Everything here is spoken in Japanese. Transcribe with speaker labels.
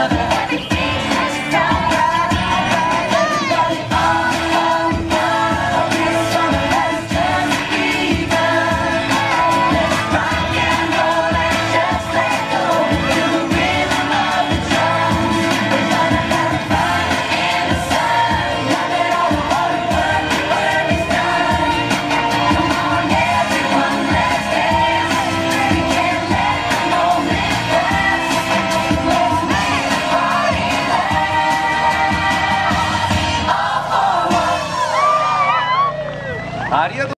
Speaker 1: another
Speaker 2: ありがとう。